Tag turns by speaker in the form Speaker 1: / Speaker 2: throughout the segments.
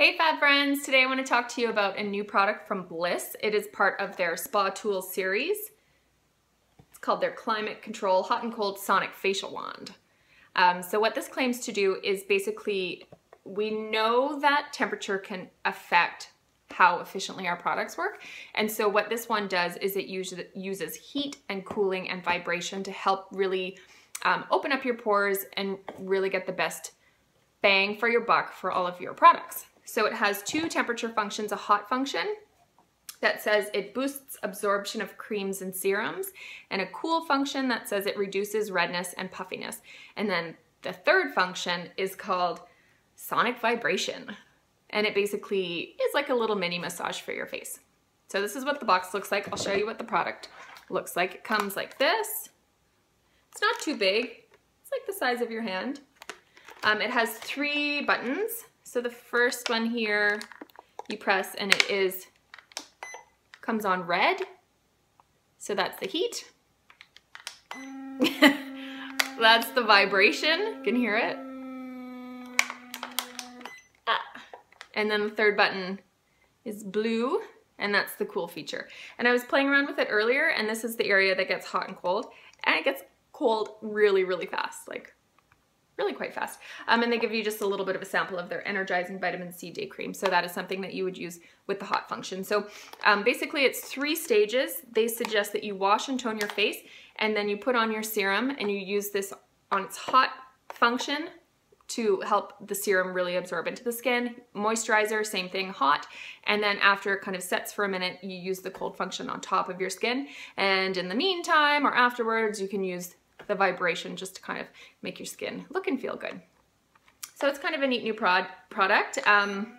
Speaker 1: Hey Fab Friends! Today I want to talk to you about a new product from Bliss. It is part of their Spa Tools series. It's called their Climate Control Hot and Cold Sonic Facial Wand. Um, so what this claims to do is basically, we know that temperature can affect how efficiently our products work. And so what this one does is it uses heat and cooling and vibration to help really um, open up your pores and really get the best bang for your buck for all of your products. So it has two temperature functions, a hot function that says it boosts absorption of creams and serums, and a cool function that says it reduces redness and puffiness. And then the third function is called sonic vibration. And it basically is like a little mini massage for your face. So this is what the box looks like. I'll show you what the product looks like. It comes like this. It's not too big. It's like the size of your hand. Um, it has three buttons. So the first one here, you press and it is, comes on red. So that's the heat. that's the vibration, you can hear it. Ah. And then the third button is blue and that's the cool feature. And I was playing around with it earlier and this is the area that gets hot and cold and it gets cold really, really fast, like really quite fast. Um, and they give you just a little bit of a sample of their energizing vitamin C day cream. So that is something that you would use with the hot function. So um, basically it's three stages. They suggest that you wash and tone your face and then you put on your serum and you use this on its hot function to help the serum really absorb into the skin. Moisturizer, same thing, hot. And then after it kind of sets for a minute, you use the cold function on top of your skin. And in the meantime or afterwards, you can use the vibration just to kind of make your skin look and feel good. So it's kind of a neat new prod product. Um,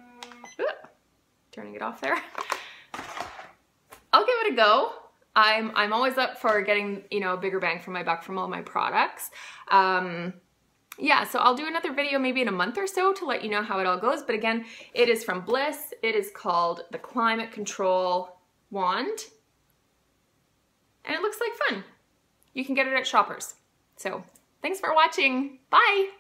Speaker 1: turning it off there. I'll give it a go. I'm, I'm always up for getting, you know, a bigger bang for my buck from all my products. Um, yeah, so I'll do another video maybe in a month or so to let you know how it all goes. But again, it is from Bliss. It is called the Climate Control Wand. And it looks like fun. You can get it at Shoppers. So thanks for watching. Bye.